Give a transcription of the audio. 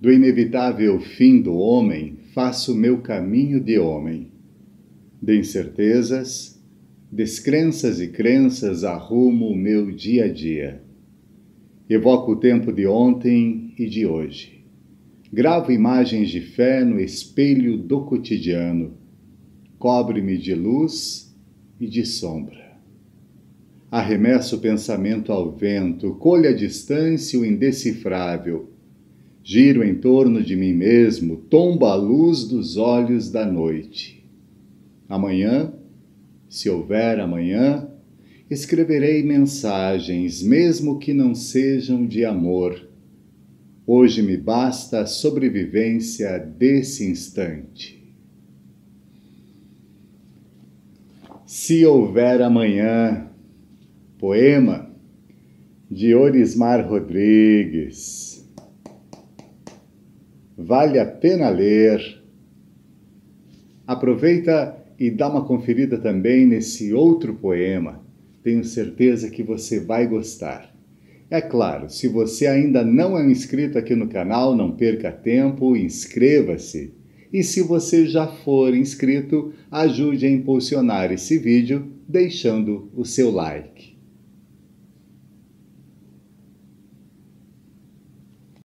Do inevitável fim do homem, faço meu caminho de homem. De incertezas, descrenças e crenças arrumo o meu dia a dia. Evoco o tempo de ontem e de hoje. Gravo imagens de fé no espelho do cotidiano. Cobre-me de luz e de sombra. Arremesso o pensamento ao vento, colho a distância o indecifrável. Giro em torno de mim mesmo, tomba a luz dos olhos da noite. Amanhã, se houver amanhã, escreverei mensagens, mesmo que não sejam de amor. Hoje me basta a sobrevivência desse instante. Se houver amanhã, Poema de Orismar Rodrigues. Vale a pena ler. Aproveita e dá uma conferida também nesse outro poema. Tenho certeza que você vai gostar. É claro, se você ainda não é inscrito aqui no canal, não perca tempo, inscreva-se. E se você já for inscrito, ajude a impulsionar esse vídeo deixando o seu like.